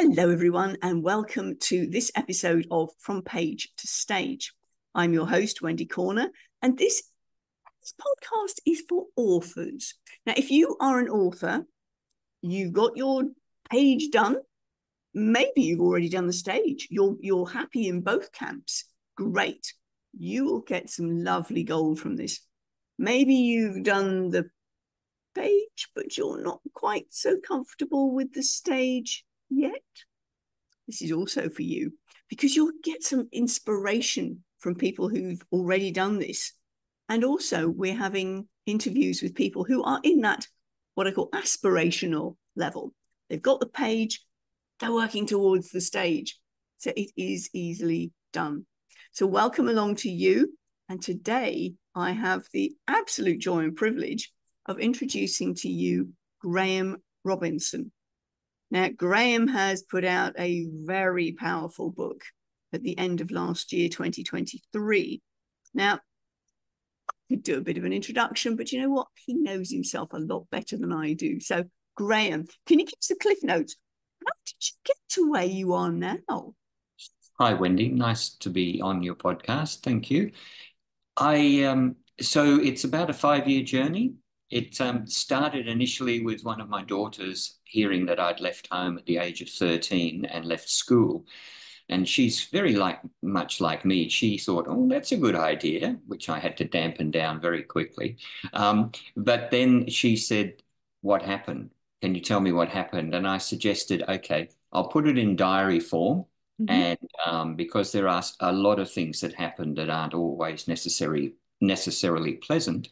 Hello, everyone, and welcome to this episode of From Page to Stage. I'm your host, Wendy Corner, and this, this podcast is for authors. Now, if you are an author, you got your page done, maybe you've already done the stage, you're, you're happy in both camps, great. You will get some lovely gold from this. Maybe you've done the page, but you're not quite so comfortable with the stage yet, this is also for you because you'll get some inspiration from people who've already done this. And also, we're having interviews with people who are in that what I call aspirational level. They've got the page, they're working towards the stage. So it is easily done. So, welcome along to you. And today, I have the absolute joy and privilege of introducing to you Graham Robinson. Now, Graham has put out a very powerful book at the end of last year, 2023. Now, I could do a bit of an introduction, but you know what? He knows himself a lot better than I do. So, Graham, can you give us the cliff notes? How did you get to where you are now? Hi, Wendy. Nice to be on your podcast. Thank you. I um, so it's about a five-year journey. It um, started initially with one of my daughters hearing that I'd left home at the age of 13 and left school. And she's very like much like me. She thought, oh, that's a good idea, which I had to dampen down very quickly. Um, but then she said, what happened? Can you tell me what happened? And I suggested, okay, I'll put it in diary form. Mm-hmm. And um, because there are a lot of things that happen that aren't always necessary necessarily pleasant,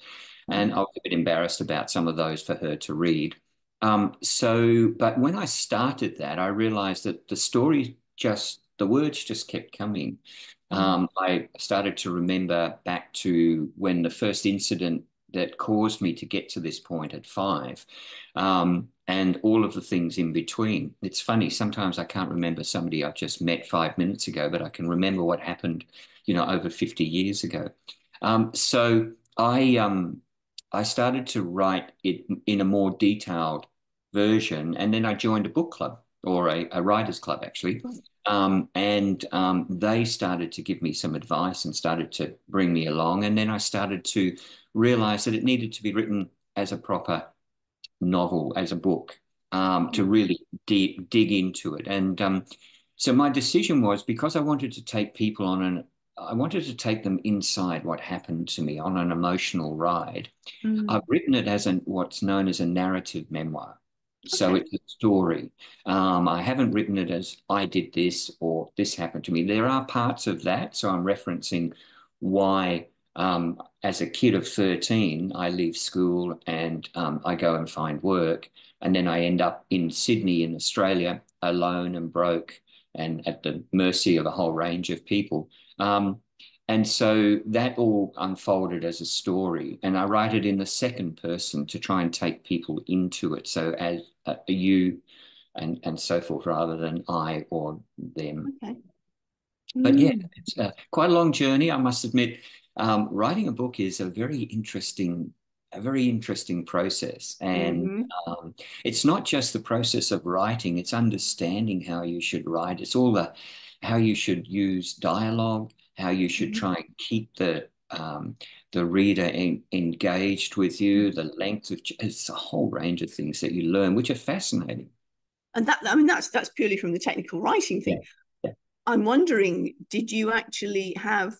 and I was a bit embarrassed about some of those for her to read. Um, so, but when I started that, I realized that the story just, the words just kept coming. Mm. Um, I started to remember back to when the first incident that caused me to get to this point at five um, and all of the things in between. It's funny, sometimes I can't remember somebody I've just met five minutes ago, but I can remember what happened, you know, over 50 years ago. Um, so I, um, I started to write it in a more detailed version, and then I joined a book club or a, a writers club actually. Um, and um, they started to give me some advice and started to bring me along. And then I started to realize that it needed to be written as a proper novel, as a book, um, to really dig into it. And um, so my decision was because I wanted to take people on an I wanted to take them inside what happened to me on an emotional ride. Mm. I've written it as an what's known as a narrative memoir. Okay. So it's a story. Um, I haven't written it as I did this or this happened to me. There are parts of that. So I'm referencing why, um, as a kid of 13, I leave school and um, I go and find work. And then I end up in Sydney, in Australia, alone and broke and at the mercy of a whole range of people. Um, and so that all unfolded as a story. And I write it in the second person to try and take people into it. So as uh, you and, and so forth, rather than I or them. Okay. Mm. But yeah, mm. it's uh, quite a long journey, I must admit. Um, writing a book is a very interesting a very interesting process. And mm-hmm. um, it's not just the process of writing, it's understanding how you should write. It's all the how you should use dialogue, how you should mm-hmm. try and keep the um, the reader in, engaged with you, the length of it's a whole range of things that you learn, which are fascinating. And that I mean that's that's purely from the technical writing thing. Yeah. Yeah. I'm wondering, did you actually have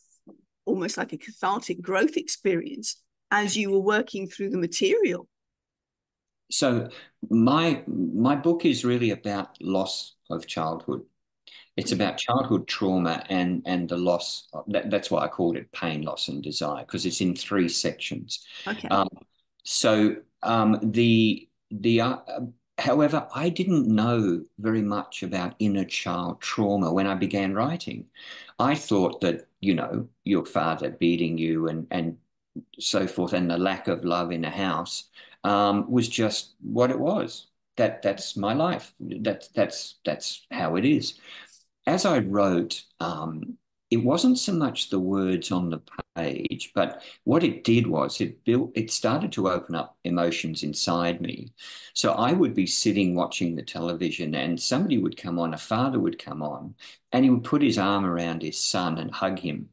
almost like a cathartic growth experience as you were working through the material? So my my book is really about loss of childhood. It's about childhood trauma and and the loss. That, that's why I called it pain, loss, and desire because it's in three sections. Okay. Um, so um, the the uh, however, I didn't know very much about inner child trauma when I began writing. I thought that you know your father beating you and and so forth, and the lack of love in a house um, was just what it was. That that's my life. That's that's that's how it is as I wrote, um, it wasn't so much the words on the page, but what it did was it built, it started to open up emotions inside me. So I would be sitting watching the television and somebody would come on, a father would come on, and he would put his arm around his son and hug him.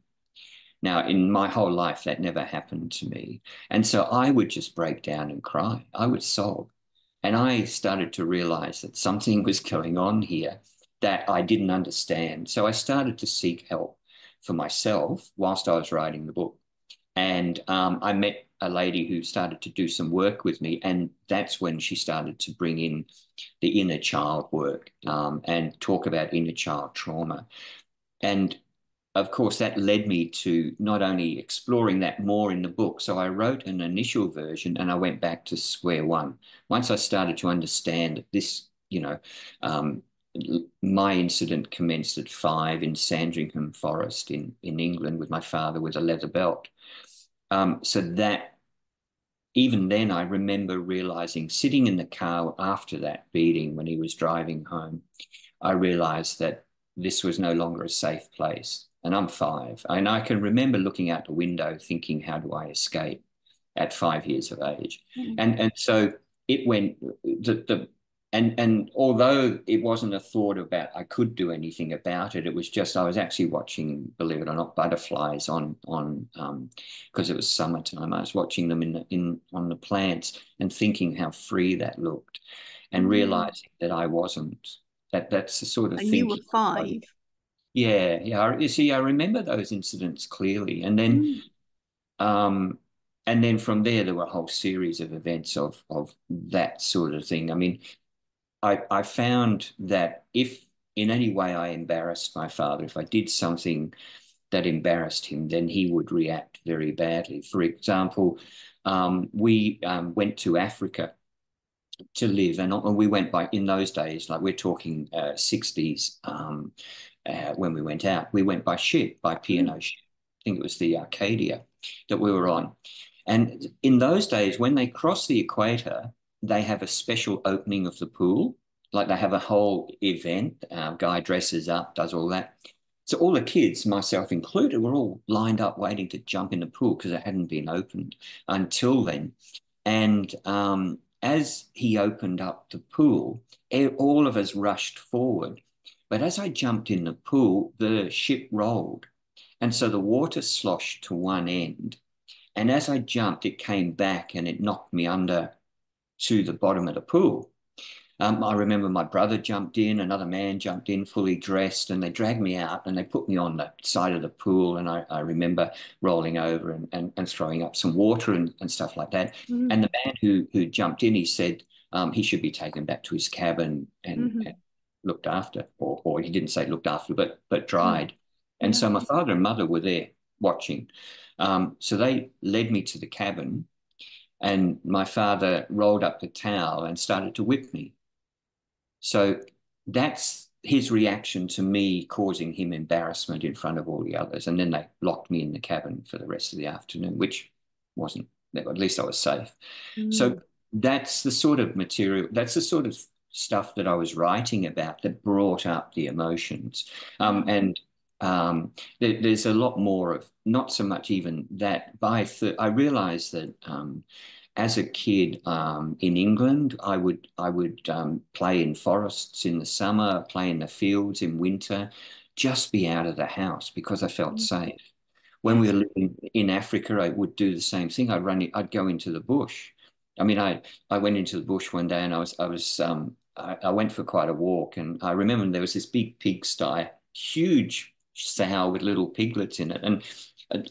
Now, in my whole life, that never happened to me. And so I would just break down and cry. I would sob. And I started to realize that something was going on here that I didn't understand. So I started to seek help for myself whilst I was writing the book. And um, I met a lady who started to do some work with me. And that's when she started to bring in the inner child work um, and talk about inner child trauma. And of course, that led me to not only exploring that more in the book. So I wrote an initial version and I went back to square one. Once I started to understand this, you know, um, my incident commenced at five in Sandringham Forest in, in England with my father with a leather belt. Um, so that even then, I remember realizing sitting in the car after that beating when he was driving home, I realized that this was no longer a safe place. And I'm five. And I can remember looking out the window thinking, how do I escape at five years of age? Mm-hmm. And, and so it went, the, the, and and although it wasn't a thought about I could do anything about it, it was just I was actually watching, believe it or not, butterflies on on because um, it was summertime. I was watching them in the, in on the plants and thinking how free that looked, and mm. realizing that I wasn't. That that's the sort of and thing. You were five. Yeah, yeah. You see, I remember those incidents clearly, and then. Mm. Um, and then from there there were a whole series of events of of that sort of thing. I mean, I, I found that if in any way I embarrassed my father, if I did something that embarrassed him, then he would react very badly. For example, um, we um, went to Africa to live, and we went by in those days, like we're talking uh, 60s um, uh, when we went out, we went by ship, by P&O ship. I think it was the Arcadia that we were on. And in those days, when they cross the equator, they have a special opening of the pool. Like they have a whole event. Our guy dresses up, does all that. So all the kids, myself included, were all lined up waiting to jump in the pool because it hadn't been opened until then. And um, as he opened up the pool, all of us rushed forward. But as I jumped in the pool, the ship rolled. And so the water sloshed to one end. And as I jumped, it came back and it knocked me under to the bottom of the pool. Um, I remember my brother jumped in, another man jumped in fully dressed, and they dragged me out and they put me on the side of the pool. And I, I remember rolling over and, and, and, throwing up some water and, and stuff like that. Mm-hmm. And the man who, who jumped in, he said um, he should be taken back to his cabin and, mm-hmm. and, looked after, or, or he didn't say looked after, but, but dried. Mm-hmm. And so my father and mother were there watching. Um, so they led me to the cabin and my father rolled up the towel and started to whip me. So that's his reaction to me causing him embarrassment in front of all the others. And then they locked me in the cabin for the rest of the afternoon, which wasn't, at least I was safe. Mm. So that's the sort of material, that's the sort of stuff that I was writing about that brought up the emotions. Um, and um, there, there's a lot more of not so much even that. By I realized that um, as a kid um, in England, I would I would um, play in forests in the summer, play in the fields in winter, just be out of the house because I felt mm. safe. When we were living in Africa, I would do the same thing. I'd run. I'd go into the bush. I mean, I I went into the bush one day and I was I was um, I, I went for quite a walk and I remember there was this big pigsty, huge sow with little piglets in it, and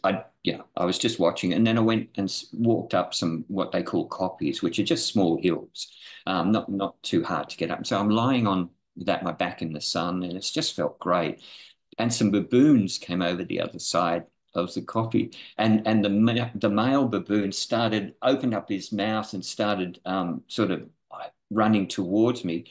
I, yeah, I was just watching, and then I went and walked up some what they call kopjes, which are just small hills, um, not not too hard to get up. So I'm lying on that my back in the sun, and it's just felt great. And some baboons came over the other side of the kopje, and and the the male baboon started opened up his mouth and started um, sort of running towards me.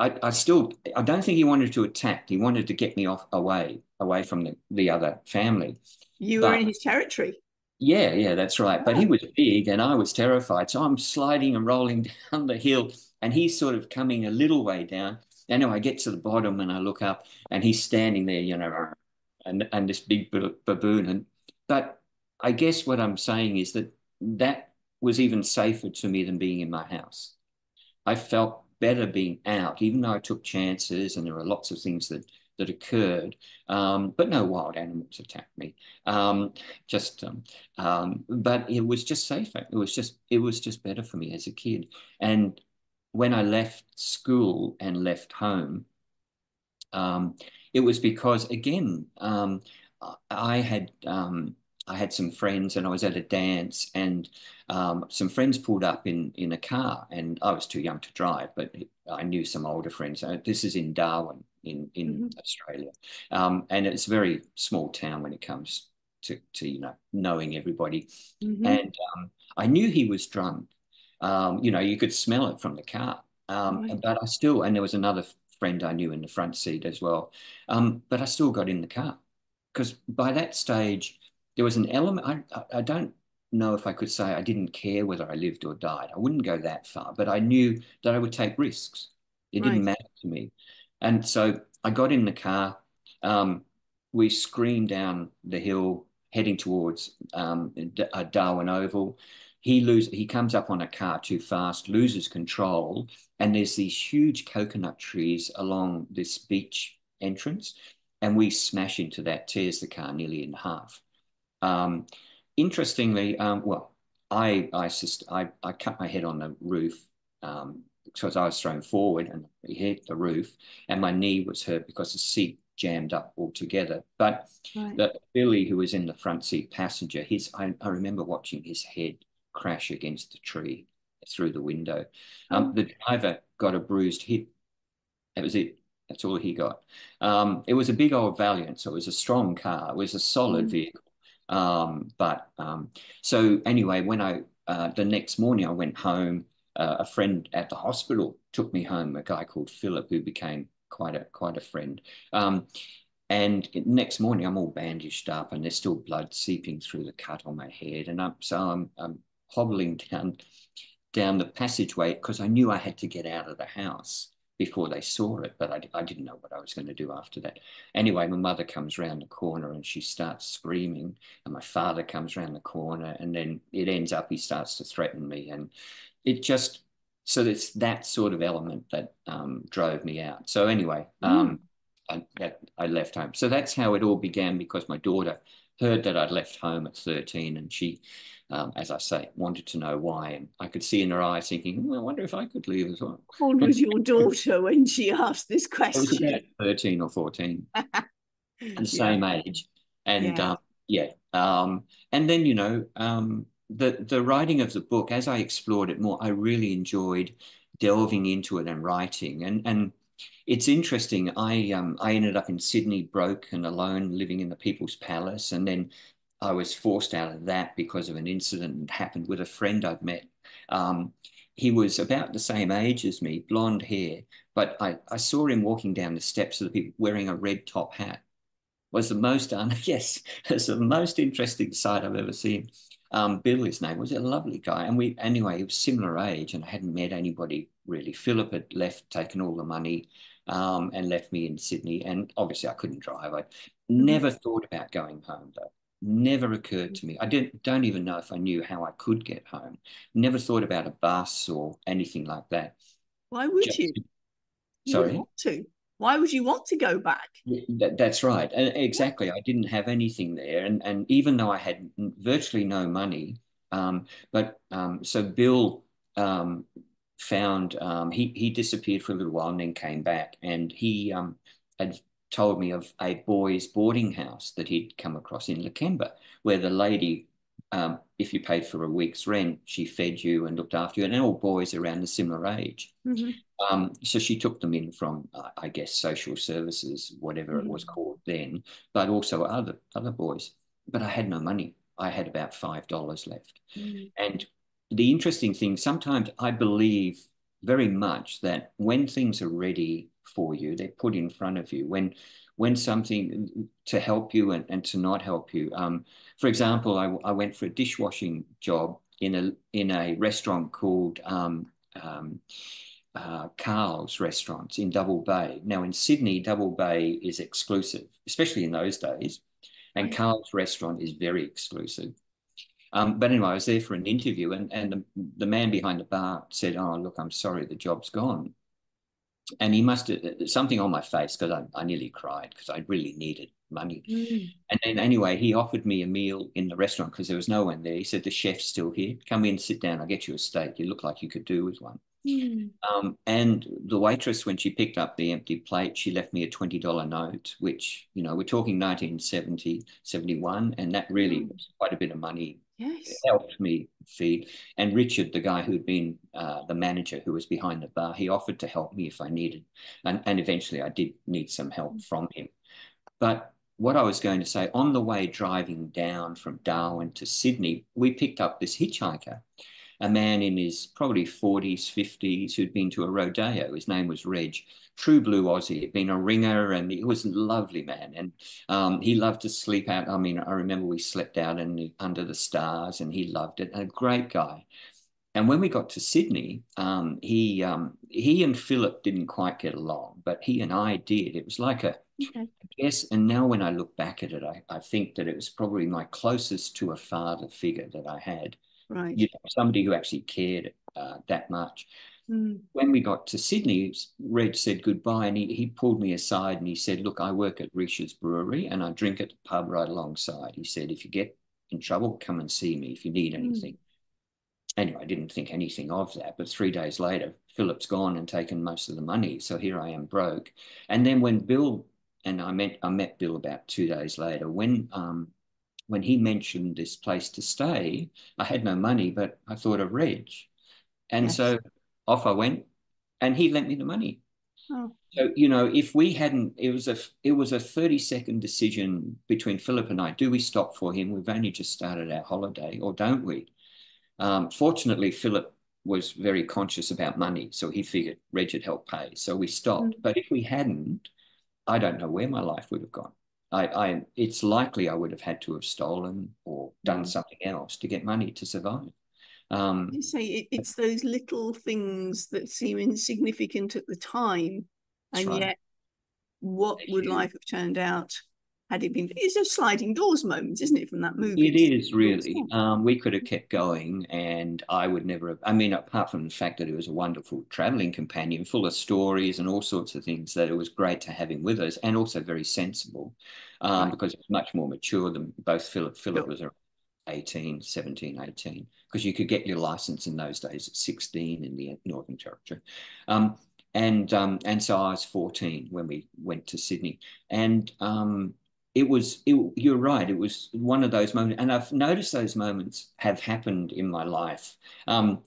I, I still I don't think he wanted to attack. He wanted to get me off away away from the, the other family. You but, were in his territory. Yeah, yeah, that's right. Oh. But he oh. was big and I was terrified. So I'm sliding and rolling down the hill and he's sort of coming a little way down. Anyway, I get to the bottom and I look up and he's standing there, you know, and and this big baboon. And but I guess what I'm saying is that that was even safer to me than being in my house. I felt better being out, even though I took chances and there were lots of things that that occurred, um, but no wild animals attacked me. Um, just, um, um, but it was just safer. It was just, it was just better for me as a kid. And when I left school and left home, um, it was because again, um, I had I had some friends and I was at a dance and um, some friends pulled up in in a car and I was too young to drive, but I knew some older friends. Uh, this is in Darwin in in mm-hmm. Australia, um, and it's a very small town when it comes to to you know knowing everybody. Mm-hmm. And um, I knew he was drunk. Um, you know, you could smell it from the car. Um, right. But I still, and there was another friend I knew in the front seat as well. Um, but I still got in the car because by that stage there was an element. I, I don't know if I could say I didn't care whether I lived or died. I wouldn't go that far, but I knew that I would take risks. It right. didn't matter to me. And so I got in the car. Um, we screamed down the hill, heading towards um, uh, Darwin Oval. He lose, he comes up on a car too fast, loses control, and there's these huge coconut trees along this beach entrance, and we smash into that, tears the car nearly in half. Um, interestingly, um, well, I I, just, I I cut my head on the roof um, because I was thrown forward and hit the roof, and my knee was hurt because the seat jammed up altogether. But right. the Billy, who was in the front seat passenger, his I, I remember watching his head crash against the tree through the window. Um, oh. The driver got a bruised hip. That was it. That's all he got. Um, it was a big old Valiant, so it was a strong car. It was a solid mm. vehicle. Um, but um, so anyway, when I uh, the next morning I went home, uh, a friend at the hospital took me home. A guy called Philip, who became quite a quite a friend. Um, and next morning I'm all bandaged up, and there's still blood seeping through the cut on my head, and I'm so I'm, I'm hobbling down down the passageway because I knew I had to get out of the house before they saw it, but I, I didn't know what I was going to do after that. Anyway, my mother comes round the corner and she starts screaming, and my father comes round the corner, and then it ends up he starts to threaten me, and it just so it's that sort of element that um, drove me out. So anyway, mm. um, I, I left home. So that's how it all began because my daughter heard that I'd left home at 13 and she um, as I say, wanted to know why. And I could see in her eyes thinking, well, I wonder if I could leave as well. How old was your daughter when she asked this question? 13 or 14, the same age. And yeah, um, yeah. Um, and then, you know, um, the, the writing of the book, as I explored it more, I really enjoyed delving into it and writing. And, and it's interesting. I um, I ended up in Sydney, broke and alone, living in the People's Palace, and then I was forced out of that because of an incident that happened with a friend I'd met. Um, he was about the same age as me, blonde hair, but I, I saw him walking down the steps of the people wearing a red top hat. Was the most un- yes, it's the most interesting sight I've ever seen. Um, Bill, his name was a lovely guy, and we anyway he was similar age, and I hadn't met anybody really. Philip had left, taken all the money, um, and left me in Sydney, and obviously I couldn't drive. I mm-hmm. never thought about going home though never occurred to me. I didn't don't even know if I knew how I could get home. Never thought about a bus or anything like that. Why would Just, you? Sorry. You want to. Why would you want to go back? That, that's right. Exactly. I didn't have anything there, and and even though I had virtually no money, um, but um, so Bill um, found um, he he disappeared for a little while and then came back, and he um, had told me of a boys' boarding house that he'd come across in Lakemba, where the lady, um, if you paid for a week's rent, she fed you and looked after you, and all boys around a similar age. Mm-hmm. Um, so she took them in from, uh, I guess, social services, whatever mm-hmm. it was called then, but also other other boys. But I had no money. I had about five dollars left, mm-hmm. and the interesting thing, sometimes I believe very much that when things are ready for you. They're put in front of you when when something to help you and, and to not help you. Um, for example, I, I went for a dishwashing job in a in a restaurant called um, um, uh, Carl's restaurants in Double Bay. Now, in Sydney, Double Bay is exclusive, especially in those days. And. Carl's restaurant is very exclusive. Um, but anyway, I was there for an interview, and, and the, the man behind the bar said, Oh, look, I'm sorry, the job's gone. And he must have something on my face because I, I nearly cried because I really needed money. Mm. And then, anyway, he offered me a meal in the restaurant because there was no one there. He said, The chef's still here. Come in, sit down. I'll get you a steak. You look like you could do with one. Mm. Um, and the waitress, when she picked up the empty plate, she left me a $20 note, which, you know, we're talking 1970, 71, and that really mm. was quite a bit of money. Yes. It helped me feed. And Richard, the guy who'd been uh, the manager who was behind the bar, he offered to help me if I needed. And, and eventually I did need some help mm. from him. But what I was going to say, on the way driving down from Darwin to Sydney, we picked up this hitchhiker a man in his probably 40s, 50s, who'd been to a rodeo. His name was Reg, true blue Aussie. He'd been a ringer and he was a lovely man. And um, he loved to sleep out. I mean, I remember we slept out in the, under the stars and he loved it. A great guy. And when we got to Sydney, um, he um, he and Philip didn't quite get along, but he and I did. It was like a okay. yes. And now when I look back at it, I, I think that it was probably my closest to a father figure that I had right. you know, somebody who actually cared uh, that much. Mm. When we got to Sydney, Reg said goodbye and he, he pulled me aside and he said, Look, I work at Resch's Brewery and I drink at the pub right alongside. He said, If you get in trouble, come and see me if you need hmm. anything. Mm. Anyway, I didn't think anything of that. But three days later, Philip's gone and taken most of the money. So here I am broke. And then when Bill and I met I met Bill about two days later, when um, when he mentioned this place to stay, I had no money, but I thought of Reg. And yes. so off I went and he lent me the money. Oh. So, you know, if we hadn't, it was a it was a 30 second decision between Philip and I. Do we stop for him? We've only just started our holiday, or don't we? Um, fortunately, Philip was very conscious about money. So he figured Reg had help pay. So we stopped. Mm. But if we hadn't, I don't know where my life would have gone. I, I, it's likely I would have had to have stolen or done mm. something else to get money to survive. Um, you say it, it's those little things that seem insignificant at the time, and right. yet, what would life have turned out had it been it's a sliding doors moment isn't it from that movie it is really um, we could have kept going and i would never have i mean apart from the fact that he was a wonderful traveling companion full of stories and all sorts of things that it was great to have him with us and also very sensible um, right. because he was much more mature than both philip philip sure. was 18 17 18 because you could get your license in those days at 16 in the northern territory um, and um, and so I was 14 when we went to Sydney, and um, it was it, you're right it was one of those moments and i've noticed those moments have happened in my life. Um,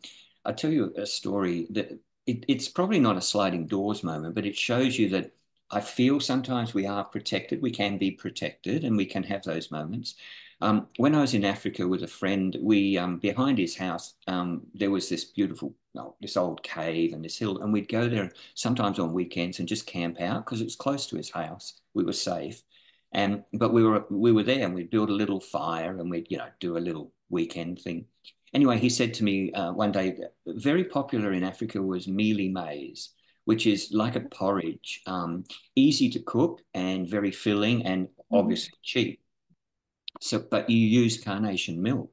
i'll tell you a story that it, it's probably not a sliding doors moment but it shows you that i feel sometimes we are protected we can be protected and we can have those moments. Um, when i was in africa with a friend we um, behind his house um, there was this beautiful well, this old cave and this hill and we'd go there sometimes on weekends and just camp out because it was close to his house. We were safe and but we were we were there and we'd build a little fire and we'd you know do a little weekend thing. Anyway, he said to me uh, one day, very popular in Africa was mealie maize, which is like a porridge, um, easy to cook and very filling and mm-hmm. obviously cheap. So, but you use carnation milk.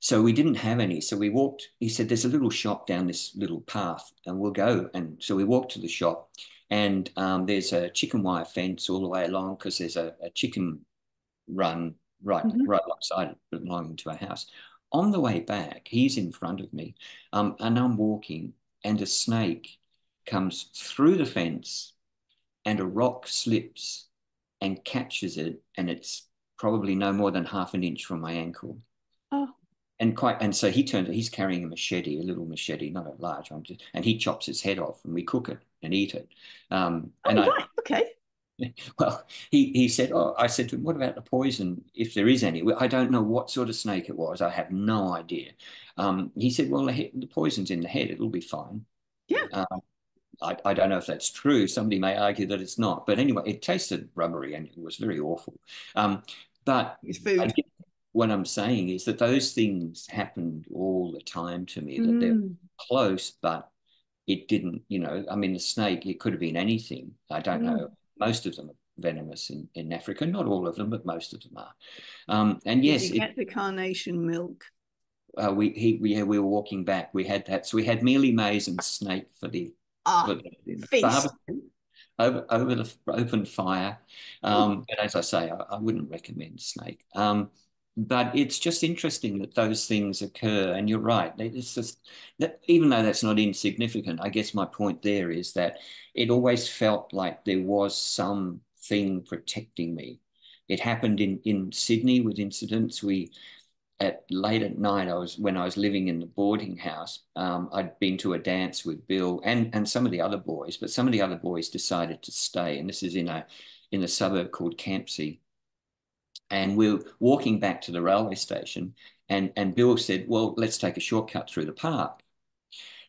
So we didn't have any. So we walked, he said, there's a little shop down this little path and we'll go. And so we walked to the shop and um, there's a chicken wire fence all the way along because there's a, a, chicken run right mm-hmm. right alongside it, belonging to a house. On the way back, he's in front of me, um, and I'm walking, and a snake comes through the fence, and a rock slips and catches it, and it's probably no more than half an inch from my ankle. Oh and quite and so he turns. he's carrying a machete a little machete not a large one just, and he chops its head off and we cook it and eat it um oh, and right. I, okay well he he said oh i said to him what about the poison if there is any i don't know what sort of snake it was i have no idea um he said well the, the poison's in the head it'll be fine yeah um, I, I don't know if that's true. Somebody may argue that it's not. But anyway, it tasted rubbery and it was very awful. Um, but it's food what I'm saying is that those things happened all the time to me, that mm. they're close, but it didn't, you know, I mean, the snake, it could have been anything. I don't Mm. know. Most of them are venomous in, in Africa. Not all of them, but most of them are. Um, and yes, Did get the carnation milk? uh, we he we, yeah, we were walking back. We had that. So we had mealy maize and snake for the, Ah, for the feast. over over the open fire. Um, but as I say, I, I wouldn't recommend snake. Um, but it's just interesting that those things occur, and you're right. It's just that even though that's not insignificant, I guess my point there is that it always felt like there was something protecting me. It happened in in Sydney with incidents. We at late at night, I was when I was living in the boarding house. Um, I'd been to a dance with Bill and and some of the other boys, but some of the other boys decided to stay, and this is in a in a suburb called Campsie. And we we're walking back to the railway station, and and Bill said, "Well, let's take a shortcut through the park."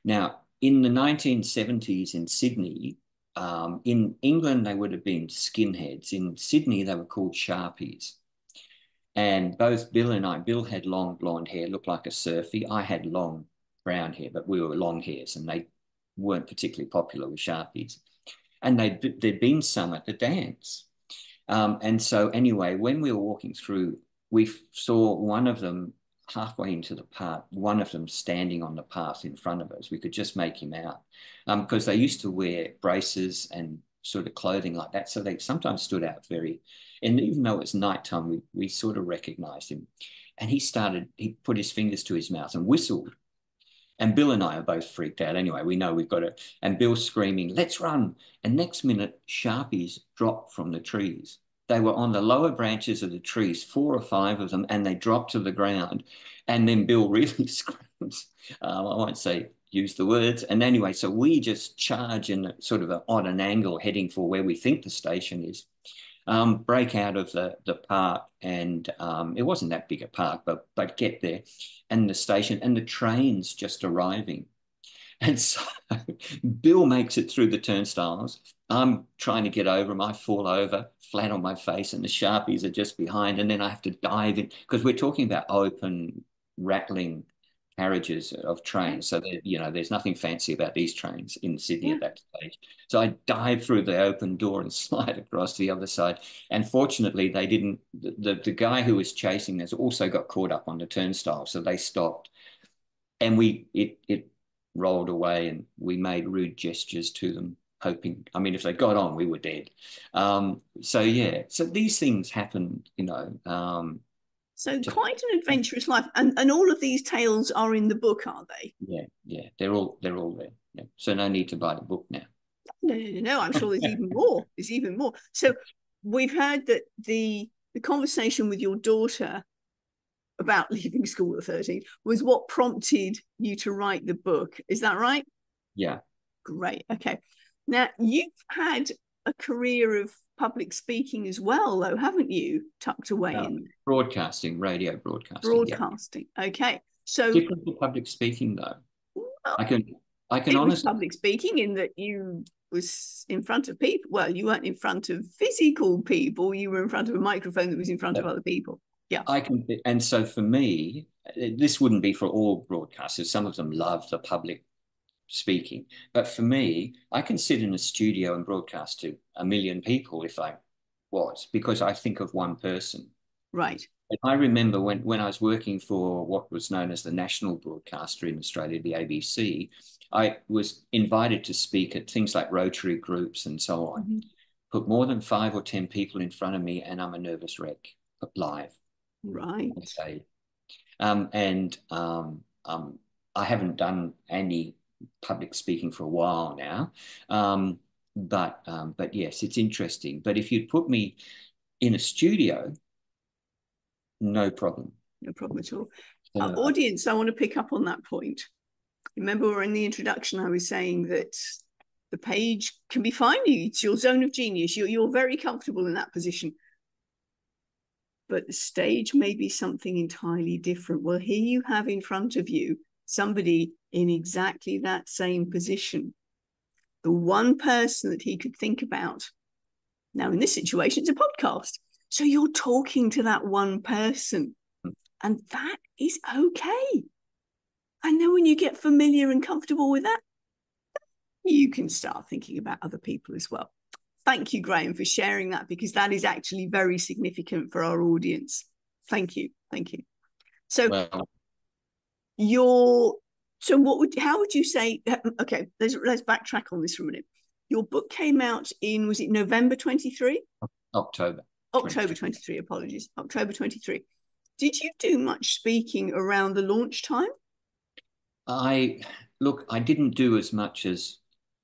Now, in the 1970s in Sydney, um, in England they would have been skinheads. In Sydney, they were called sharpies. And both Bill and I, Bill had long blonde hair, looked like a surfy. I had long brown hair, but we were long hairs and they weren't particularly popular with Sharpies. And they'd, there'd been some at the dance. Um, and so, anyway, when we were walking through, we saw one of them halfway into the park, one of them standing on the path in front of us. We could just make him out because um, they used to wear braces and sort of clothing like that. So they sometimes stood out very, and even though it was nighttime, we, we sort of recognized him. And he started, he put his fingers to his mouth and whistled. And Bill and I are both freaked out anyway. We know we've got it. And Bill's screaming, let's run. And next minute, Sharpies dropped from the trees. They were on the lower branches of the trees, four or five of them, and they dropped to the ground. And then Bill really screams. Um, I won't say use the words. And anyway, so we just charge in sort of a, on an angle heading for where we think the station is. Um, break out of the, the park and um, it wasn't that big a park, but but get there and the station and the train's just arriving. And so Bill makes it through the turnstiles. I'm trying to get over him. I fall over flat on my face and the Sharpies are just behind. And then I have to dive in because we're talking about open, rattling carriages of trains. So that, you know, there's nothing fancy about these trains in Sydney yeah. at that stage. So I dive through the open door and slide across the other side. And fortunately, they didn't. The the guy who was chasing us also got caught up on the turnstile, so they stopped. And we it it rolled away, and we made rude gestures to them. Hoping, I mean, if they got on, we were dead. Um, so yeah, so these things happen, you know. Um, so quite an adventurous life, and and all of these tales are in the book, are they? Yeah, yeah, they're all they're all there. Yeah. So no need to buy the book now. No, no, no. I'm sure there's even more. There's even more. So we've heard that the the conversation with your daughter about leaving school at 13 was what prompted you to write the book. Is that right? Yeah. Great. Okay. Now you've had a career of public speaking as well, though, haven't you? Tucked away um, in broadcasting, radio broadcasting. Broadcasting. Yeah. Okay. So different to public speaking, though. Well, I can I can honestly public speaking in that you was in front of people. Well, you weren't in front of physical people. You were in front of a microphone that was in front of other people. Yeah. I can, and so for me, this wouldn't be for all broadcasters. Some of them love the public speaking. But for me, I can sit in a studio and broadcast to a million people if I was, because I think of one person. Right. And I remember when, when I was working for what was known as the national broadcaster in Australia, the ABC, I was invited to speak at things like Rotary groups and so on. Mm-hmm. Put more than five or 10 people in front of me, and I'm a nervous wreck live. Right. Um, and um, um, I haven't done any public speaking for a while now. Um, but um, but yes, it's interesting. But if you'd put me in a studio, no problem. No problem at all. Uh, audience, I want to pick up on that point. Remember, in the introduction, I was saying that the page can be fine. It's your zone of genius. You're, you're very comfortable in that position. But the stage may be something entirely different. Well, here you have in front of you somebody in exactly that same position. The one person that he could think about. Now, in this situation, it's a podcast. So you're talking to that one person, hmm. and that is okay. And then when you get familiar and comfortable with that, you can start thinking about other people as well. Thank you, Graham, for sharing that because that is actually very significant for our audience. Thank you. Thank you. So, well, your so what would how would you say? Okay, let's let's backtrack on this for a minute. Your book came out in was it November twenty three? October. October 23, apologies. October 23. Did you do much speaking around the launch time? I look, I didn't do as much as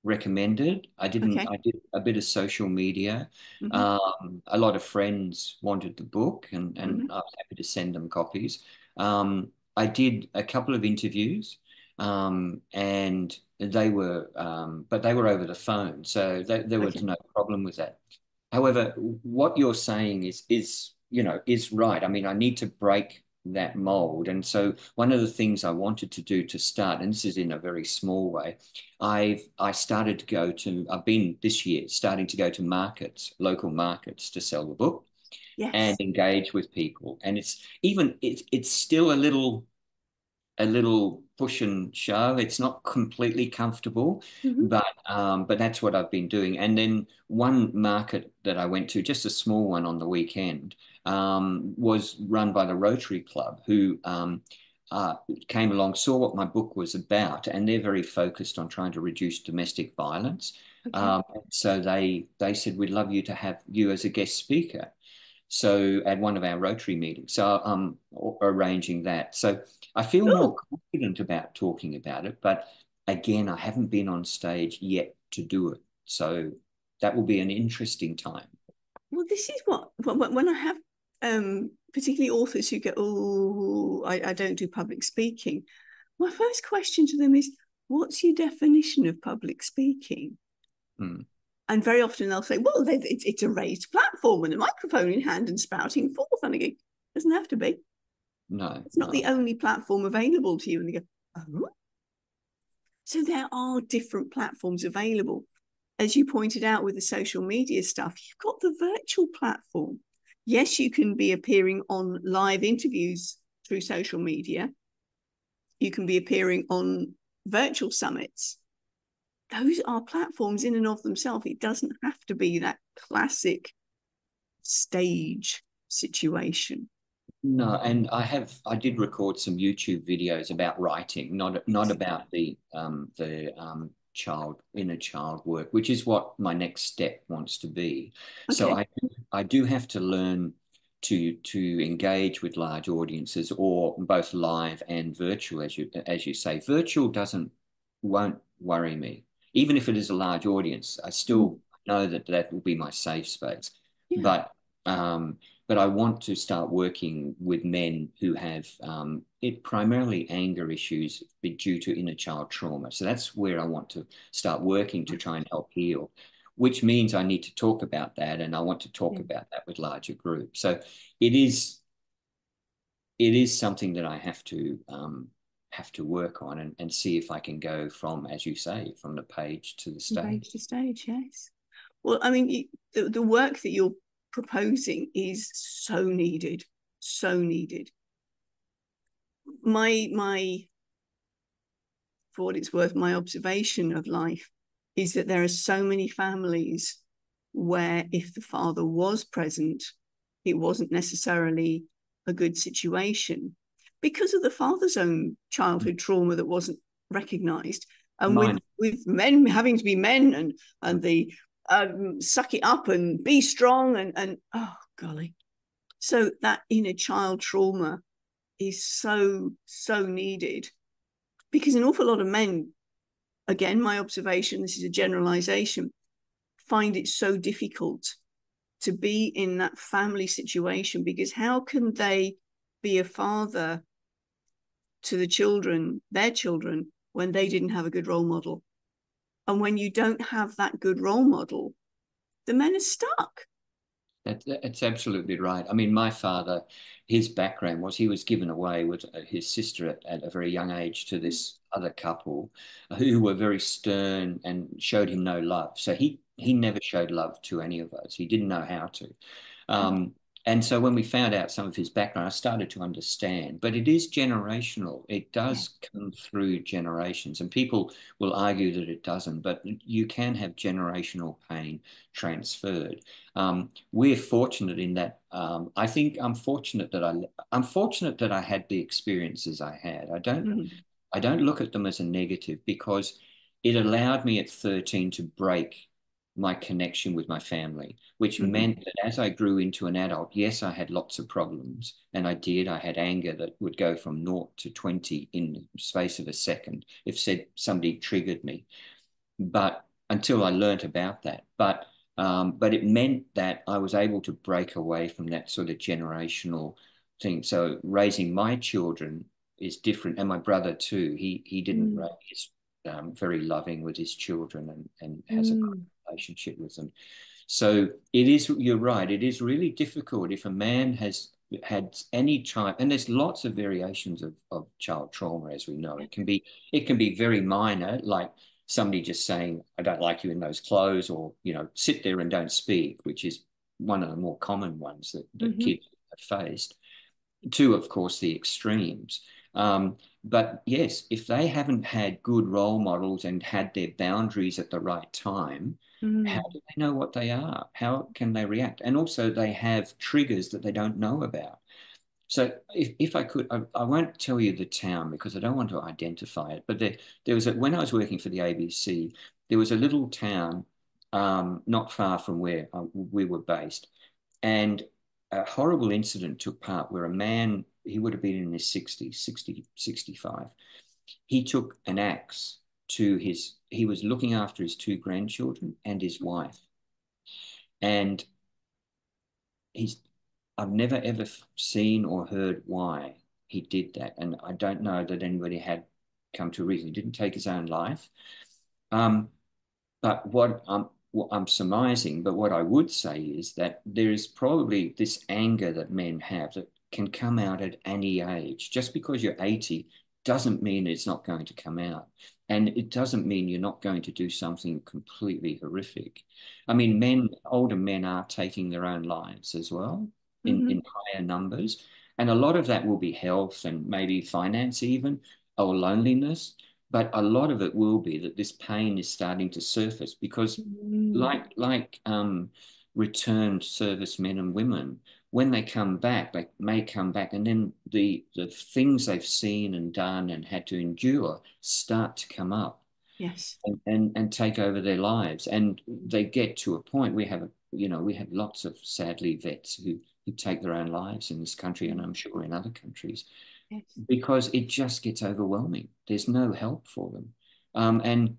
recommended. I didn't. Okay. I did a bit of social media. Mm-hmm. Um, a lot of friends wanted the book, and and mm-hmm. I was happy to send them copies. Um, I did a couple of interviews, um, and they were, um, but they were over the phone, so there was okay. no problem with that. However, what you're saying is is you know is right. I mean, I need to break that mold. And so one of the things I wanted to do to start, and this is in a very small way, I've I started to go to I've been this year starting to go to markets, local markets to sell the book yes. and engage with people. And it's even it's it's still a little a little push and shove. It's not completely comfortable, mm-hmm. but um, but that's what I've been doing. And then one market that I went to, just a small one on the weekend, um, was run by the Rotary Club, who um, uh, came along, saw what my book was about, and they're very focused on trying to reduce domestic violence. Okay. Um, so they they said we'd love you to have you as a guest speaker. So at one of our Rotary meetings, so I'm arranging that. So I feel Ooh. more confident about talking about it, but again, I haven't been on stage yet to do it. So that will be an interesting time. Well, this is what when I have um, particularly authors who go, "Oh, I, I don't do public speaking." My first question to them is, "What's your definition of public speaking?" Hmm. And very often they'll say, well, it's, it's a raised platform with a microphone in hand and spouting forth. And I go, doesn't have to be. No. It's not no. the only platform available to you. And they go, oh. So there are different platforms available. As you pointed out with the social media stuff, you've got the virtual platform. Yes, you can be appearing on live interviews through social media. You can be appearing on virtual summits those are platforms in and of themselves. It doesn't have to be that classic stage situation. No, and I have I did record some YouTube videos about writing, not not about the um, the um, child inner child work, which is what my next step wants to be. Okay. So I I do have to learn to to engage with large audiences, or both live and virtual, as you as you say. Virtual doesn't won't worry me even if it is a large audience, I still know that that will be my safe space. Yeah. But um, but I want to start working with men who have um, it primarily anger issues due to inner child trauma. So that's where I want to start working to try and help heal, which means I need to talk about that, and I want to talk yeah. about that with larger groups. So it is it is something that I have to um, have to work on and, and see if I can go from, as you say, from the page to the stage. Page to stage, yes. Well, I mean, the, the work that you're proposing is so needed, so needed. My my for what it's worth, my observation of life is that there are so many families where if the father was present, it wasn't necessarily a good situation because of the father's own childhood mm. trauma that wasn't recognized and with with men having to be men and and the um, suck it up and be strong and and oh golly so that inner child trauma is so so needed because an awful lot of men again my observation this is a generalization find it so difficult to be in that family situation because how can they be a father to the children, their children, when they didn't have a good role model. And when you don't have that good role model, the men are stuck. That's absolutely right. I mean, my father, his background was he was given away with uh, his sister at, at, a very young age to this other couple who were very stern and showed him no love. So he he never showed love to any of us. He didn't know how to. Um, and so when we found out some of his background, I started to understand. But it is generational. It does yeah. come through generations, and people will argue that it doesn't. But you can have generational pain transferred. Um, we're fortunate in that. Um, I think I'm fortunate that I I'm fortunate that I had the experiences I had. I don't mm. I don't look at them as a negative because it allowed me at 13 to break my connection with my family, which mm-hmm. meant that as I grew into an adult, yes, I had lots of problems. And I did. I had anger that would go from naught to 20 in the space of a second if said somebody triggered me. But until I learnt about that. But um, but it meant that I was able to break away from that sort of generational thing. So raising my children is different, and my brother too. He he didn't mm. raise um, very loving with his children and and has mm. a relationship with them. So it is, you're right, it is really difficult if a man has had any child, and there's lots of variations of, of child trauma, as we know. It can be, it can be very minor, like somebody just saying, I don't like you in those clothes, or, you know, sit there and don't speak, which is one of the more common ones that, that mm-hmm. kids have faced. To, of course, the extremes. Um, but yes, if they haven't had good role models and had their boundaries at the right time, mm. how do they know what they are? How can they react? And also, they have triggers that they don't know about. So, if, if I could, I, I won't tell you the town because I don't want to identify it. But there, there was a, when I was working for the ABC, there was a little town um, not far from where uh, we were based, and a horrible incident took part where a man he would have been in his 60s, 60, 65. He took an axe to his, he was looking after his two grandchildren and his wife. And he's, I've never ever seen or heard why he did that. And I don't know that anybody had come to a reason. He didn't take his own life. Um, but what I'm, what I'm surmising, but what I would say is that there is probably this anger that men have that can come out at any age. Just because you're 80 doesn't mean it's not going to come out. And it doesn't mean you're not going to do something completely horrific. I mean, men, older men are taking their own lives as well in, mm-hmm. in higher numbers. And a lot of that will be health and maybe finance, even, or loneliness. But a lot of it will be that this pain is starting to surface because, mm-hmm. like, like um, returned servicemen and women, when they come back, they may come back, and then the the things they've seen and done and had to endure start to come up. Yes. And, and and take over their lives, and they get to a point. We have, you know, we have lots of sadly vets who who take their own lives in this country, and I'm sure in other countries, yes. because it just gets overwhelming. There's no help for them, um, and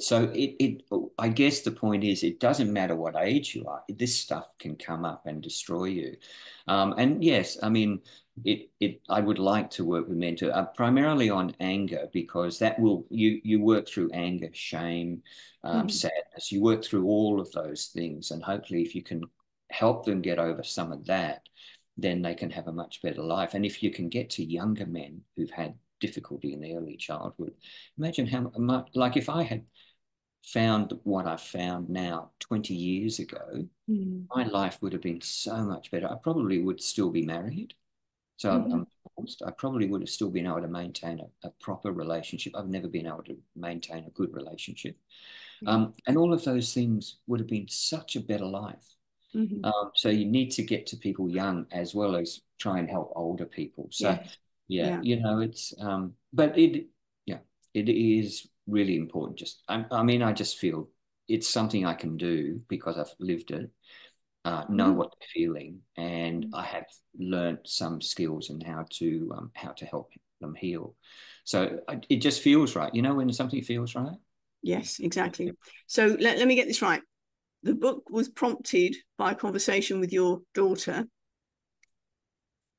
so it, it i guess the point is it doesn't matter what age you are this stuff can come up and destroy you. Um, and yes i mean it, it i would like to work with men to uh, primarily on anger because that will you you work through anger shame um, mm. sadness. You work through all of those things and hopefully if you can help them get over some of that then they can have a much better life. And if you can get to younger men who've had difficulty in the early childhood imagine how much like if i had found what I found now 20 years ago, mm. my life would have been so much better. I probably would still be married. So mm-hmm. I'm divorced. I probably would have still been able to maintain a, a, proper relationship. I've never been able to maintain a good relationship. Mm-hmm. Um, and all of those things would have been such a better life. Mm-hmm. Um, so you need to get to people young as well as try and help older people. So yeah, yeah, yeah. you know, it's um, but it yeah, it is really important. Just, I, I, mean, I just feel it's something I can do because I've lived it, uh, know mm. what they're feeling, and I have learned some skills and how to um, how to help them heal. So it just feels right. You know, when something feels right. Yes, exactly. So let, let me get this right. The book was prompted by a conversation with your daughter.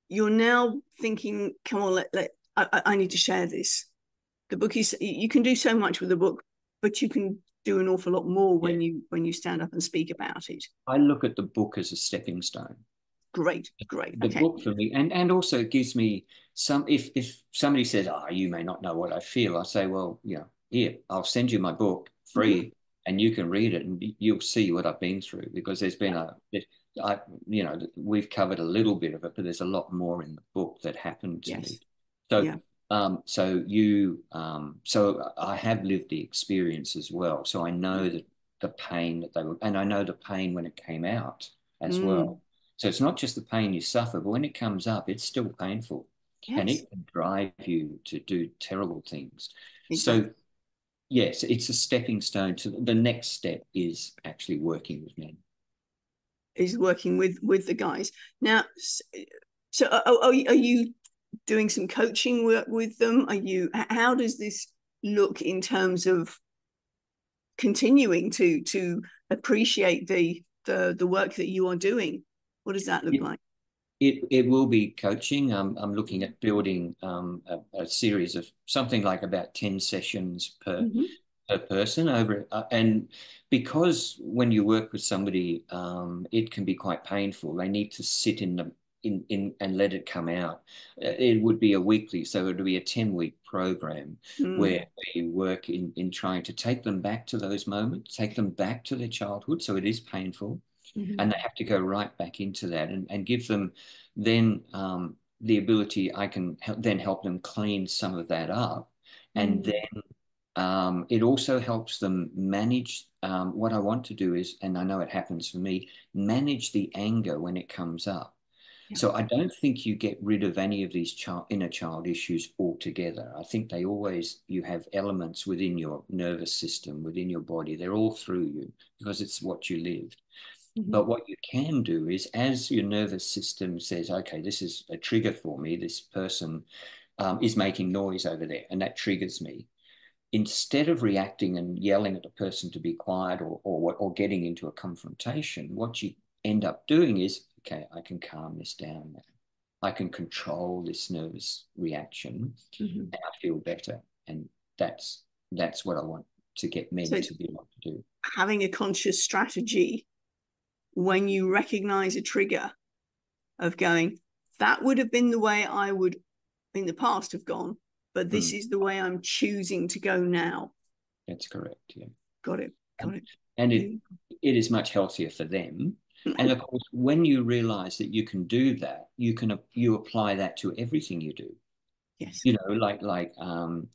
You're now thinking, come on, let, let I, I need to share this the book is you can do so much with the book but you can do an awful lot more when yeah. you when you stand up and speak about it i look at the book as a stepping stone great great the okay. book for me and and also gives me some if if somebody says oh you may not know what i feel i say well you know here i'll send you my book free mm-hmm. and you can read it and you'll see what I've been through because there's been a, I, you know, we've covered a little bit of it, but there's a lot more in the book that happened to Yes. me. So, Yeah. Um, so you, um, so I have lived the experience as well. So I know Mm. that the pain that they were, and I know the pain when it came out as Mm. well. So it's not just the pain you suffer, but when it comes up, it's still painful and it can drive you to do terrible things. Exactly. So, yes, it's a stepping stone to the next step is actually working with men. is working with with the guys now so are, are, are you doing some coaching work with them are you how does this look in terms of continuing to to appreciate the the the work that you are doing what does that look like It it will be coaching. I'm I'm looking at building um, a, a series of something like about 10 sessions per Mhm. per person over uh, and because when you work with somebody um, it can be quite painful. They need to sit in the in, in and let it come out. Uh, It would be a weekly, so it would be a 10 week program Mm. where we work in in trying to take them back to those moments, take them back to their childhood. So it is painful Mhm. and they have to go right back into that and, and give them then um, the ability I can help, then help them clean some of that up and Mm. then um, it also helps them manage um, what I want to do is and I know it happens for me manage the anger when it comes up Yeah. so I don't think you get rid of any of these child, inner child issues altogether. I think they always, you have elements within your nervous system, within your body. They're all through you because it's what you lived. Mhm. But what you can do is, as your nervous system says, okay, this is a trigger for me, this person um, is making noise over there, and that triggers me. Instead of reacting and yelling at a person to be quiet or, or, or getting into a confrontation, what you end up doing is, okay, I can calm this down now. I can control this nervous reaction Mhm. and I feel better. And that's that's what I want to get men So- to be able to do. having a conscious strategy when you recognize a trigger of going that would have been the way i would in the past have gone but this Mm. is the way i'm choosing to go now That's correct. Yeah. got it got it And it it is much healthier for them. And of course, when you realize that you can do that, you can you apply that to everything you do. yes You know, like like um,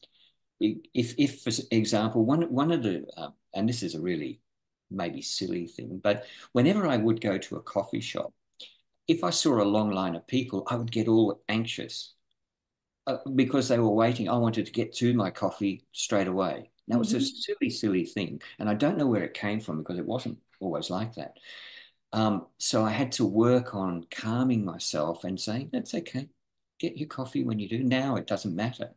if if for example, one one of the uh, and this is a really maybe silly thing, but whenever I would go to a coffee shop, if I saw a long line of people, I would get all anxious uh, because they were waiting. I wanted to get to my coffee straight away. Now it's a Mhm. silly, silly thing, and I don't know where it came from because it wasn't always like that. Um, so I had to work on calming myself and saying, "That's okay. Get your coffee when you do. Now it doesn't matter."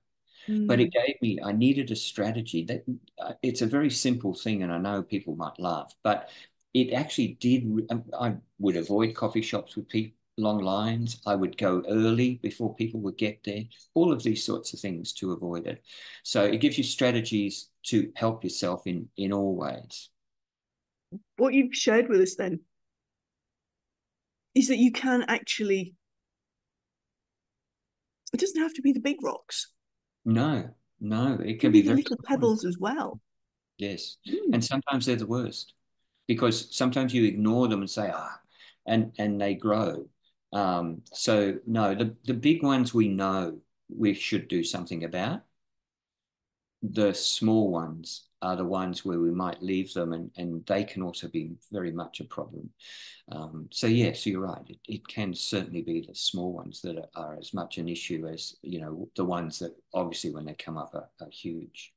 But it gave me, I needed a strategy that uh, it's a very simple thing, and I know people might laugh, but it actually did. um, I would avoid coffee shops with people, long lines. I would go early before people would get there, all of these sorts of things to avoid it. So it gives you strategies to help yourself in, in all ways. what you've shared with us then is that you can actually it doesn't have to be the big rocks No, no, it it can can be be the little pebbles as well Yes. Mm. And sometimes they're the worst because sometimes you ignore them and say, ah, and, and they grow. Um, so no, the, the big ones we know we should do something about. The small ones are the ones where we might leave them and, and they can also be very much a problem. Um, so yes, you're right. It, it can certainly be the small ones that are, are as much an issue as, you know, the ones that obviously when they come up are, are huge.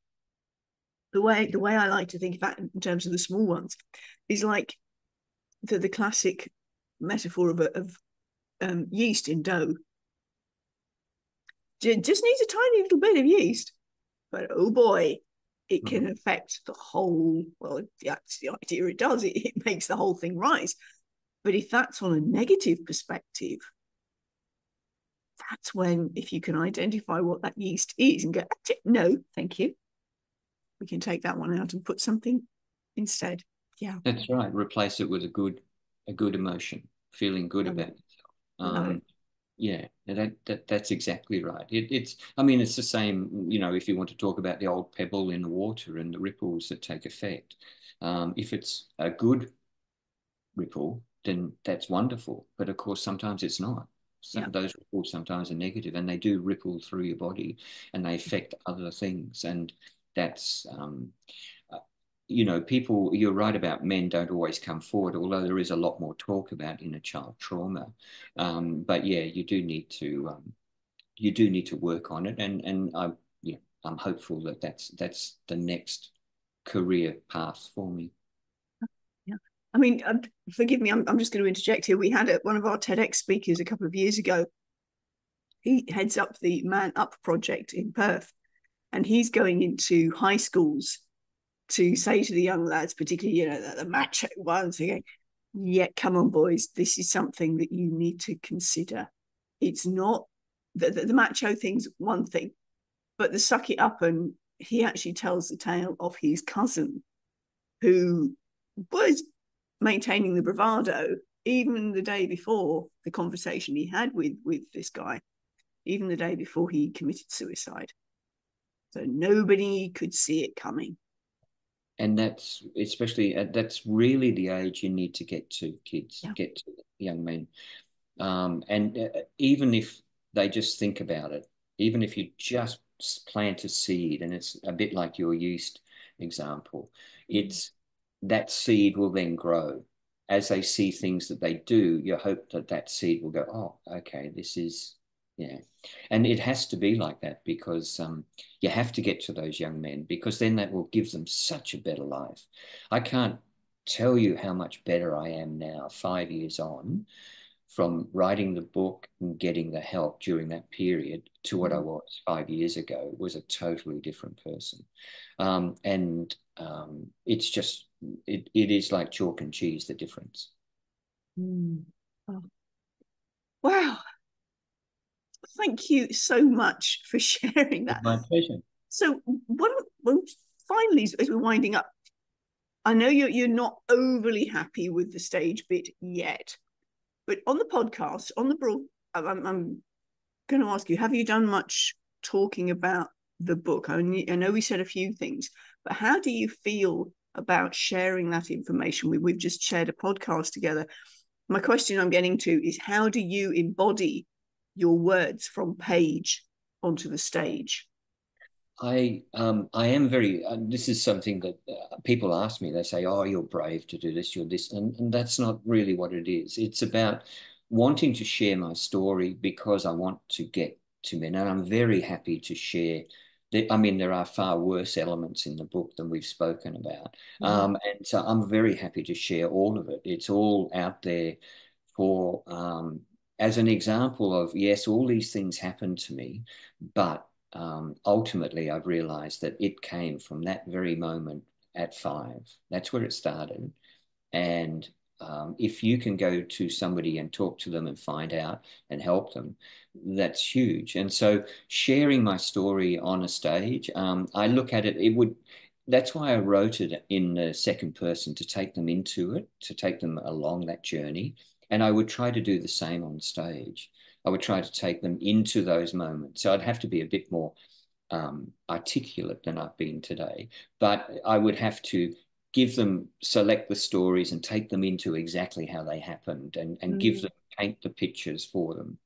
the way the way I like to think of that in terms of the small ones is like the the classic metaphor of of um, yeast in dough. Ju- Just needs a tiny little bit of yeast, but oh boy, it can affect the whole. Well, that's the idea. It does. It, it makes the whole thing rise. But if that's on a negative perspective, that's when if you can identify what that yeast is and go, no, thank you, we can take that one out and put something instead. Yeah. That's right. Replace it with a good, a good emotion, feeling good it. about yourself. Um, yeah, that, that that's exactly right. It, it's, I mean, it's the same. You know, if you want to talk about the old pebble in the water and the ripples that take effect, Um, if it's a good ripple, then that's wonderful. But of course, sometimes it's not. Some, yeah. Those ripples sometimes are negative and they do ripple through your body and they affect other things. And that's, um, you know, people, you're right about men don't always come forward, although there is a lot more talk about inner child trauma. Um, but yeah, you do need to, um, you do need to work on it. And, and I, yeah, I'm hopeful that that's, that's the next career path for me. Yeah. I mean, uh, forgive me, I'm, I'm just going to interject here. We had a, one of our TEDx speakers a couple of years ago. He heads up the Man Up project in Perth, and he's going into high schools to say to the young lads, particularly, you know, the, the macho ones, again, yeah, come on, boys, this is something that you need to consider. It's not the, the, the macho thing's one thing, but the suck it up and he actually tells the tale of his cousin who was maintaining the bravado even the day before the conversation he had with with this guy even the day before he committed suicide so nobody could see it coming and that's especially uh, that's really the age you need to get to kids yeah. get to young men um, and uh, even if they just think about it even if you just plant a seed and it's a bit like your yeast example it's that seed will then grow. As they see things that they do, you hope that that seed will go, oh, okay, this is, yeah. And it has to be like that because um, you have to get to those young men because then that will give them such a better life. I can't tell you how much better I am now, five years on, from writing the book and getting the help during that period to what I mm. was five years ago was a totally different person. Um, and um, it's just, it, it is like chalk and cheese, the difference. Mm. Oh. Wow. Thank you so much for sharing that. My pleasure. So, one, well, finally, as we're winding up, I know you're, you're not overly happy with the stage bit yet but on the podcast, on the broad, I'm, I'm going to ask you: Have you done much talking about the book? I, I know we said a few things, but how do you feel about sharing that information? We, we've just shared a podcast together. My question I'm getting to is: How do you embody your words from page onto the stage? I um, I am very. Uh, this is something that uh, people ask me. They say, "Oh, you're brave to do this. You're this," and, and that's not really what it is. It's about wanting to share my story because I want to get to men, and I'm very happy to share. I mean, there are far worse elements in the book than we've spoken about, mm. um, and so I'm very happy to share all of it. It's all out there for um, as an example of yes, all these things happened to me, but um, ultimately I've realized that it came from that very moment at five. That's where it started. And um, if you can go to somebody and talk to them and find out and help them, that's huge. And so sharing my story on a stage, um, I look at it, it would, that's why I wrote it in the second person to take them into it, to take them along that journey. And I would try to do the same on stage. I would try to take them into those moments. So I'd have to be a bit more um, articulate than I've been today, but I would have to give them select the stories and take them into exactly how they happened and, and mm. give them paint the pictures for them.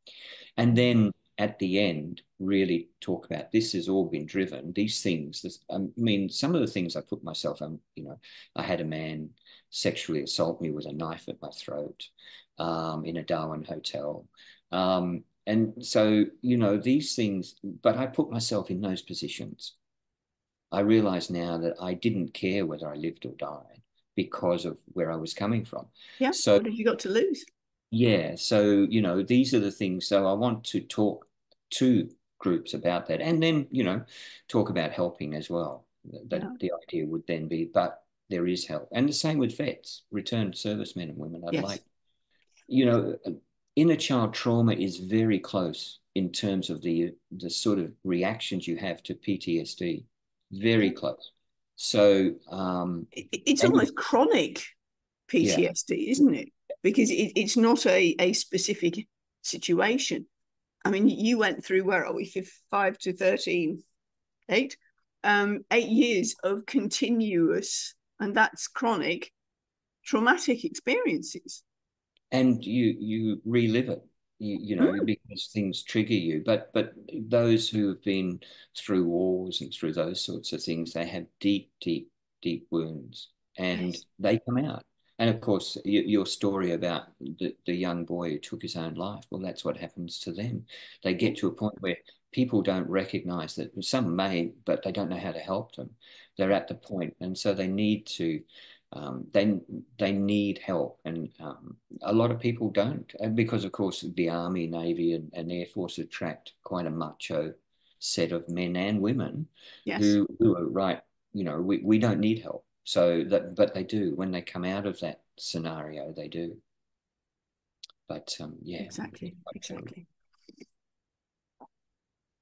And then at the end, really talk about this has all been driven. These things, this, I mean, some of the things I put myself on, you know, I had a man sexually assault me with a knife at my throat um, in a Darwin hotel. Um, and so, you know, these things, but I put myself in those positions. I realize now that I didn't care whether I lived or died because of where I was coming from. Yeah. So what have you got to lose? Yeah. So, you know, these are the things. So I want to talk to groups about that and then, you know, talk about helping as well. That yeah. the idea would then be, but there is help. And the same with vets, returned servicemen and women. I'd yes. like, you know, inner child trauma is very close in terms of the the sort of reactions you have to PTSD. Very close. So um, it's almost chronic PTSD, yeah. isn't it? Because it, it's not a, a specific situation. I mean, you went through where are we? Five to 13, eight, um, eight years of continuous and that's chronic traumatic experiences. And you you relive it, you, you know, mm. because things trigger you. But but those who have been through wars and through those sorts of things, they have deep, deep, deep wounds, and yes. they come out. And of course, your story about the, the young boy who took his own life, well, that's what happens to them. They get to a point where people don't recognize that some may, but they don't know how to help them. They're at the point, and so they need to. Um, they they need help, and um, a lot of people don't, because of course the army, navy, and, and air force attract quite a macho set of men and women yes. who who are right. You know, we, we don't need help so that, but they do when they come out of that scenario, they do. But um, yeah, exactly, exactly.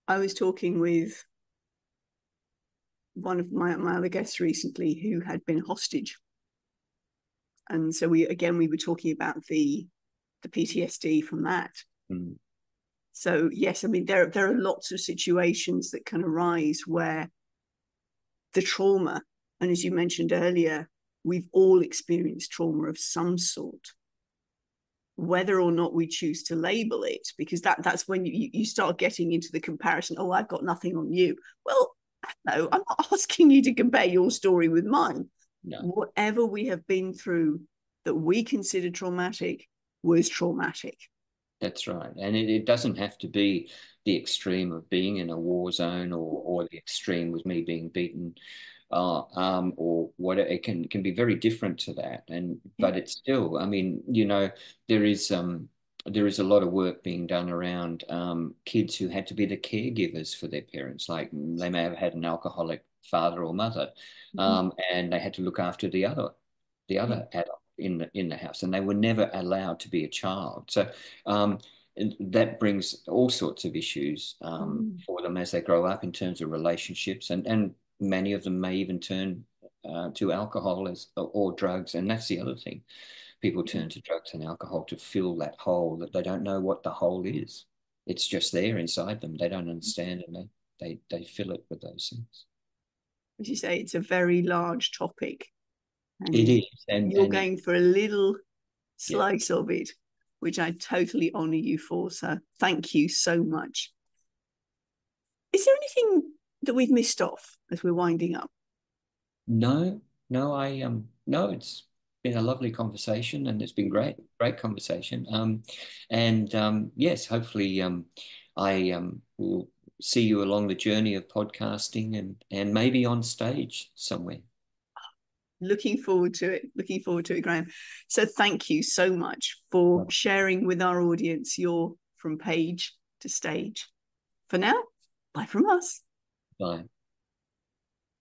I was talking with one of my, my other guests recently who had been hostage. And so we again we were talking about the the PTSD from that. Mm. So yes, I mean there there are lots of situations that can arise where the trauma and as you mentioned earlier, we've all experienced trauma of some sort. Whether or not we choose to label it, because that that's when you, you start getting into the comparison. Oh, I've got nothing on you. Well, no, I'm not asking you to compare your story with mine. No. Whatever we have been through that we consider traumatic was traumatic. That's right. And it, it, doesn't have to be the extreme of being in a war zone or, or the extreme with me being beaten uh, um, or what it can can be very different to that. And but it's still, I mean, you know, there is um, there is a lot of work being done around um, kids who had to be the caregivers for their parents. Like they may have had an alcoholic father or mother, mm-hmm. um, and they had to look after the other the other mm-hmm. adult in the in the house, and they were never allowed to be a child. So. Um, that brings all sorts of issues um, mm. for them as they grow up in terms of relationships and, and many of them may even turn uh, to alcohol as or drugs, and that's the other thing. People turn to drugs and alcohol to fill that hole that they don't know what the hole is. It's just there inside them. They don't understand, and they they they fill it with those things. As you say, it's a very large topic. it is, and you're and going for a little slice yeah. of it, which I totally honour you for. So thank you so much. Is there anything that we've missed off as we're winding up? No, no, I um no, it's been a lovely conversation and it's been great, great conversation. Um, and um, yes, hopefully um, I um, will see you along the journey of podcasting and and maybe on stage somewhere. Looking forward to it. Looking forward to it, Graham. So thank you so much for sharing with our audience your from page to stage. For now, bye from us. Bye.